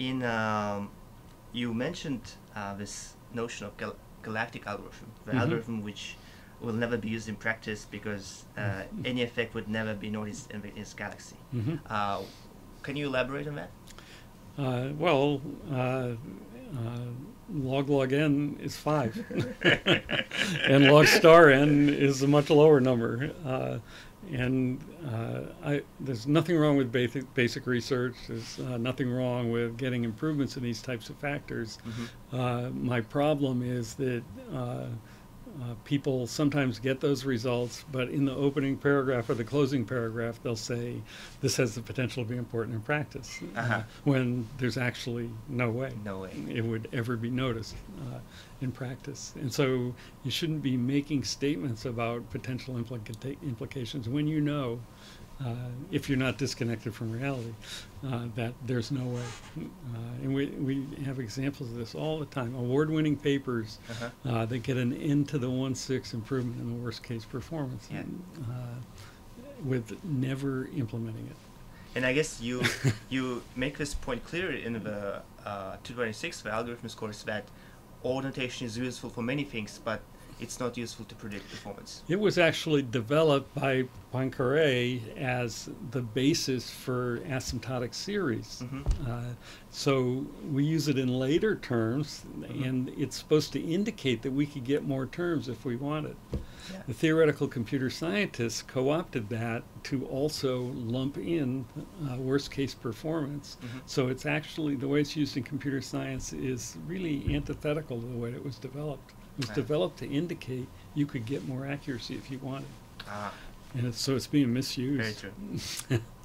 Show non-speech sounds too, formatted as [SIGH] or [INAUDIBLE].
in um, you mentioned uh, this notion of gal- galactic algorithm, the Mhm. algorithm which will never be used in practice because uh, Mhm. any effect would never be noticed in, this galaxy. Mhm. Uh, can you elaborate on that? Uh, well, uh, uh, log log n is five, [LAUGHS] [LAUGHS] and log star n is a much lower number. Uh, and uh, I, there's nothing wrong with basic, basic research. There's uh, nothing wrong with getting improvements in these types of factors. Uh, my problem is that uh, uh, people sometimes get those results, but in the opening paragraph or the closing paragraph, they'll say this has the potential to be important in practice, uh, Uh-huh. when there's actually no way No way. it would ever be noticed uh, in practice. And so you shouldn't be making statements about potential implica- implications when you know, uh, if you're not disconnected from reality, uh, that there's no way. Uh, and we, we have examples of this all the time. Award-winning papers Uh-huh. uh, that get an n to the 1-6 improvement in the worst case performance Yeah. uh, with never implementing it. And I guess you [LAUGHS] you make this point clear in the uh, 226 the algorithms course that O notation is useful for many things, but it's not useful to predict performance. It was actually developed by Poincaré as the basis for asymptotic series. Mhm. Uh, so we use it in later terms, Mhm. and it's supposed to indicate that we could get more terms if we wanted. Yeah. The theoretical computer scientists co opted that to also lump in uh, worst case performance. Mhm. So it's actually the way it's used in computer science is really antithetical to the way it was developed. It was Ah. developed to indicate you could get more accuracy if you wanted. Ah, And it's, so it's being misused. very true. [LAUGHS]